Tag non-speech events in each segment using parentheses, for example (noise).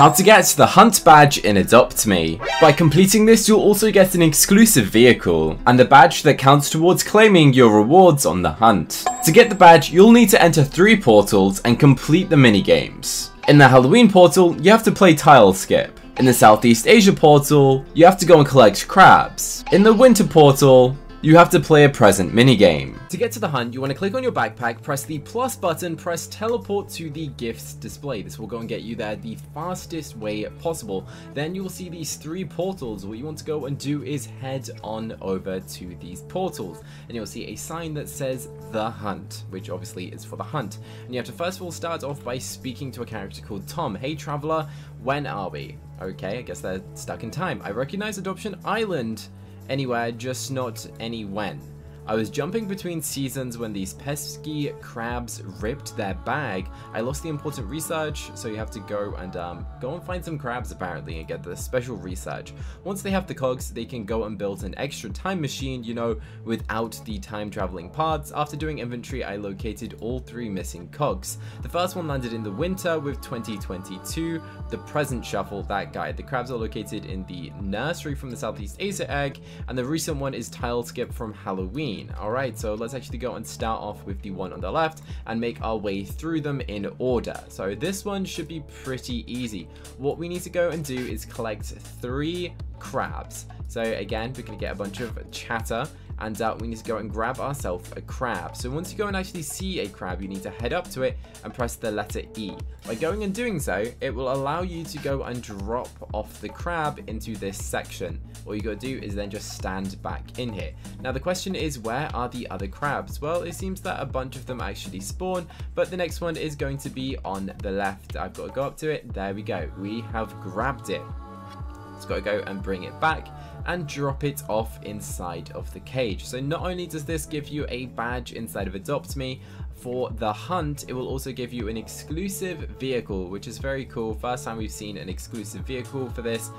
How to get the Hunt badge in Adopt Me. By completing this, you'll also get an exclusive vehicle, and a badge that counts towards claiming your rewards on the hunt. To get the badge, you'll need to enter three portals and complete the minigames. In the Halloween portal, you have to play Tile Skip. In the Southeast Asia portal, you have to go and collect crabs. In the Winter portal, you have to play a present minigame. To get to the hunt, you want to click on your backpack, press the plus button, press teleport to the gifts display. This will go and get you there the fastest way possible. Then you will see these three portals. What you want to go and do is head on over to these portals. And you'll see a sign that says The Hunt, which obviously is for the hunt. And you have to first of all start off by speaking to a character called Tom. Hey traveler, when are we? Okay, I guess they're stuck in time. I recognize Adoption Island anywhere, just not any when. I was jumping between seasons when these pesky crabs ripped their bag. I lost the important research, so you have to go and um, go and find some crabs apparently and get the special research. Once they have the cogs, they can go and build an extra time machine, you know, without the time traveling parts. After doing inventory, I located all three missing cogs. The first one landed in the winter with 2022, the present shuffle, that guy. The crabs are located in the nursery from the Southeast Asia egg, and the recent one is tile skip from Halloween. Alright, so let's actually go and start off with the one on the left and make our way through them in order. So this one should be pretty easy. What we need to go and do is collect three crabs. So again, we're to get a bunch of chatter and uh, we need to go and grab ourselves a crab. So once you go and actually see a crab, you need to head up to it and press the letter E. By going and doing so, it will allow you to go and drop off the crab into this section. All you got to do is then just stand back in here. Now the question is, where are the other crabs? Well, it seems that a bunch of them actually spawn, but the next one is going to be on the left. I've got to go up to it. There we go. We have grabbed it. It's got to go and bring it back and drop it off inside of the cage. So not only does this give you a badge inside of Adopt Me, for the hunt, it will also give you an exclusive vehicle, which is very cool. First time we've seen an exclusive vehicle for this.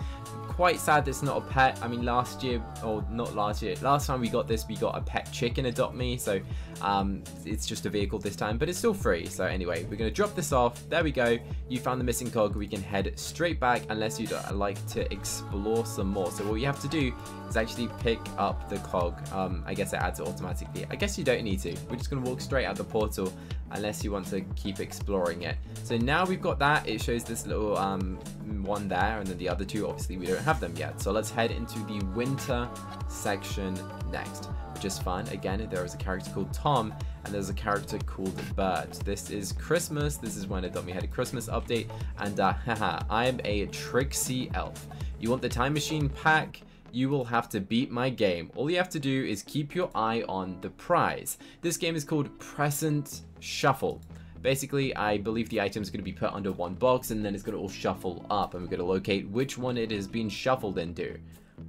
Quite sad it's not a pet. I mean, last year, or not last year, last time we got this, we got a pet chicken adopt me. So um, it's just a vehicle this time, but it's still free. So anyway, we're going to drop this off. There we go. You found the missing cog. We can head straight back unless you'd like to explore some more. So what you have to do is actually pick up the cog. Um, I guess it adds it automatically. I guess you don't need to. We're just going to walk straight out the portal unless you want to keep exploring it. So now we've got that. It shows this little um, one there and then the other two, obviously we don't have them yet. So let's head into the winter section next which is fun. Again, there is a character called Tom, and there's a character called Bert. This is Christmas. This is when Adopt Me had a Christmas update, and uh, (laughs) haha, I am a tricksy elf. You want the time machine pack? You will have to beat my game. All you have to do is keep your eye on the prize. This game is called Present Shuffle. Basically, I believe the item is going to be put under one box and then it's going to all shuffle up and we're going to locate which one it has been shuffled into.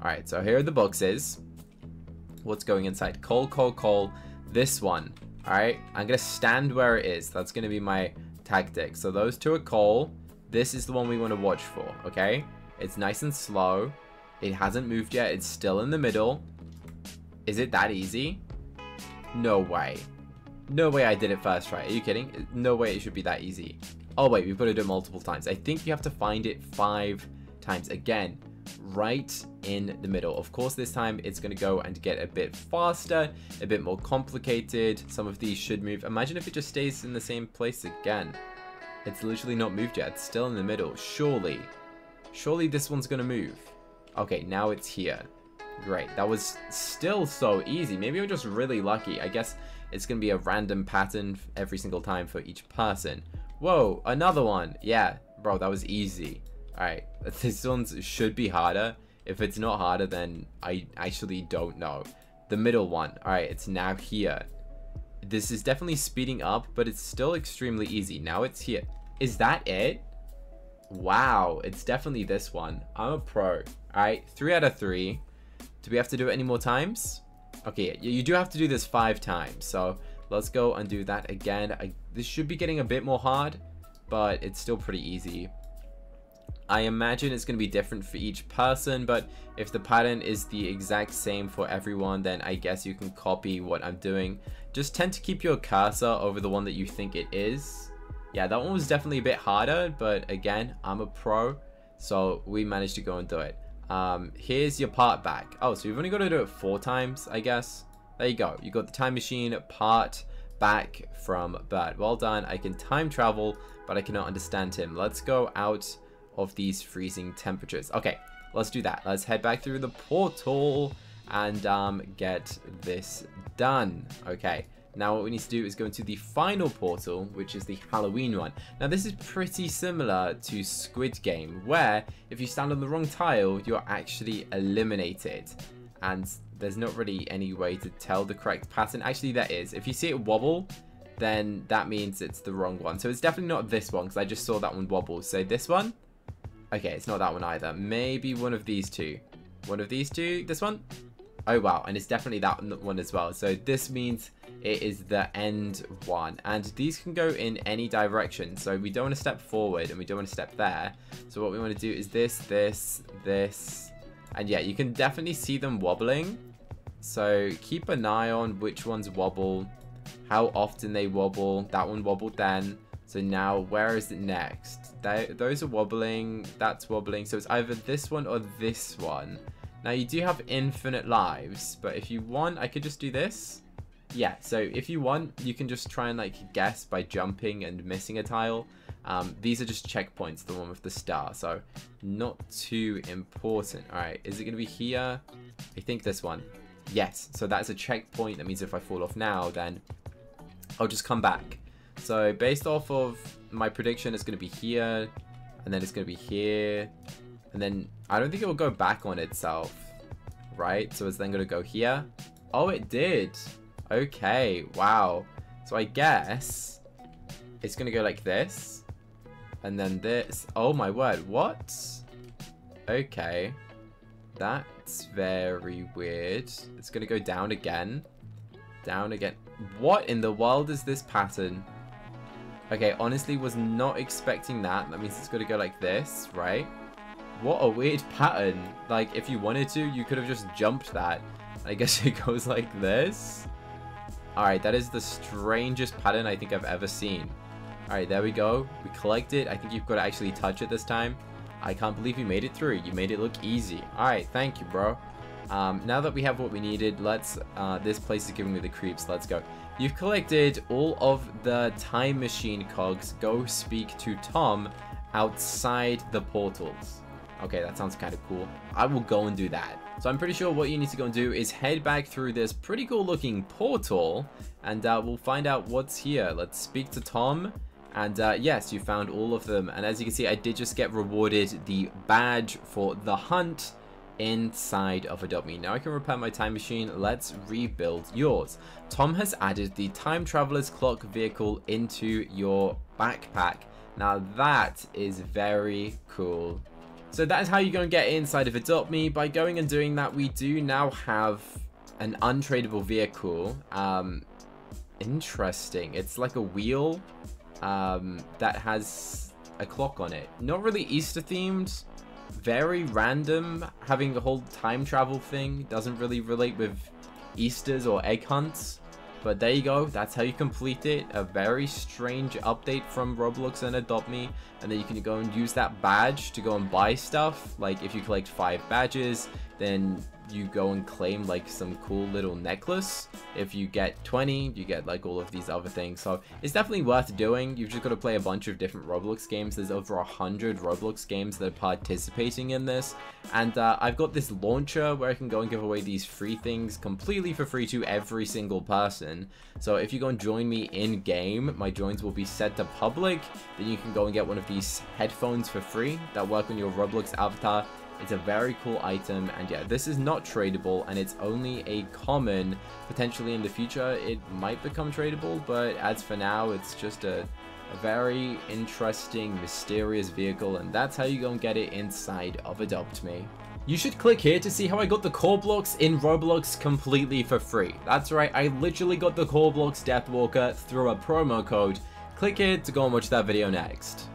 Alright, so here are the boxes. What's going inside? Coal, coal, coal. This one. Alright, I'm going to stand where it is. That's going to be my tactic. So those two are coal. This is the one we want to watch for, okay? It's nice and slow. It hasn't moved yet. It's still in the middle. Is it that easy? No way. No way I did it first try. Are you kidding? No way it should be that easy. Oh wait, we've got to do it multiple times. I think you have to find it five times. Again, right in the middle. Of course, this time it's going to go and get a bit faster, a bit more complicated. Some of these should move. Imagine if it just stays in the same place again. It's literally not moved yet. It's still in the middle. Surely. Surely this one's going to move. Okay, now it's here. Great. That was still so easy. Maybe I'm just really lucky. I guess it's going to be a random pattern every single time for each person. Whoa, another one. Yeah, bro, that was easy. Alright, (laughs) this one should be harder. If it's not harder, then I actually don't know. The middle one. Alright, it's now here. This is definitely speeding up, but it's still extremely easy. Now it's here. Is that it? Wow, it's definitely this one. I'm a pro. Alright, three out of three. Do we have to do it any more times? Okay, you do have to do this five times. So let's go and do that again. I, this should be getting a bit more hard, but it's still pretty easy. I imagine it's going to be different for each person, but if the pattern is the exact same for everyone, then I guess you can copy what I'm doing. Just tend to keep your cursor over the one that you think it is. Yeah, that one was definitely a bit harder, but again, I'm a pro, so we managed to go and do it. Um, here's your part back. Oh, so you've only got to do it four times, I guess. There you go. You got the time machine part back from Bert. Well done. I can time travel, but I cannot understand him. Let's go out of these freezing temperatures. Okay, let's do that. Let's head back through the portal and um, get this done. Okay, now what we need to do is go into the final portal, which is the Halloween one. Now this is pretty similar to Squid Game, where if you stand on the wrong tile, you're actually eliminated. And there's not really any way to tell the correct pattern. Actually, there is. If you see it wobble, then that means it's the wrong one. So it's definitely not this one, because I just saw that one wobble. So this one? Okay, it's not that one either. Maybe one of these two. One of these two? This one? Oh wow, and it's definitely that one as well. So this means it is the end one. And these can go in any direction. So we don't want to step forward and we don't want to step there. So what we want to do is this, this, this. And yeah, you can definitely see them wobbling. So keep an eye on which ones wobble, how often they wobble. That one wobbled then. So now where is it next? They, those are wobbling, that's wobbling. So it's either this one or this one. Now you do have infinite lives, but if you want, I could just do this. Yeah, so if you want, you can just try and like guess by jumping and missing a tile. Um, these are just checkpoints, the one with the star, so not too important. Alright, is it going to be here? I think this one. Yes, so that's a checkpoint. That means if I fall off now, then I'll just come back. So based off of my prediction, it's going to be here, and then it's going to be here, and then I don't think it will go back on itself, right? So it's then going to go here. Oh, it did. Okay, wow. So I guess it's to go like this. And then this. Oh my word, what? Okay. That's very weird. It's to go down again. Down again. What in the world is this pattern? Okay, honestly was not expecting that. That means it's to go like this, right? What a weird pattern. Like, if you wanted to, you could have just jumped that. I guess (laughs) it goes like this. Alright, that is the strangest pattern I think I've ever seen. Alright, there we go. We collect it. I think you've got to actually touch it this time. I can't believe you made it through. You made it look easy. Alright, thank you, bro. Um, now that we have what we needed, let's, uh, this place is giving me the creeps, let's go. You've collected all of the time machine cogs, go speak to Tom outside the portals. Okay, that sounds kind of cool. I will go and do that. So I'm pretty sure what you need to go and do is head back through this pretty cool looking portal and uh, we'll find out what's here. Let's speak to Tom. And uh, yes, you found all of them. And as you can see, I did just get rewarded the badge for the hunt inside of Adopt Me. Now I can repair my time machine. Let's rebuild yours. Tom has added the Time Traveler's Clock vehicle into your backpack. Now that is very cool so that is how you're going to get inside of Adopt Me. By going and doing that, we do now have an untradeable vehicle. Um, interesting. It's like a wheel um, that has a clock on it. Not really Easter themed. Very random. Having the whole time travel thing doesn't really relate with Easters or egg hunts. But there you go, that's how you complete it. A very strange update from Roblox and Adopt Me. And then you can go and use that badge to go and buy stuff. Like if you collect 5 badges, then you go and claim like some cool little necklace. If you get 20, you get like all of these other things. So it's definitely worth doing. You've just got to play a bunch of different Roblox games. There's over a hundred Roblox games that are participating in this. And uh, I've got this launcher where I can go and give away these free things completely for free to every single person. So if you go and join me in game, my joins will be set to public. Then you can go and get one of these headphones for free that work on your Roblox avatar it's a very cool item, and yeah, this is not tradable, and it's only a common. Potentially in the future, it might become tradable, but as for now, it's just a, a very interesting, mysterious vehicle, and that's how you go and get it inside of Adopt Me. You should click here to see how I got the Korblox in Roblox completely for free. That's right, I literally got the Korblox Deathwalker through a promo code. Click here to go and watch that video next.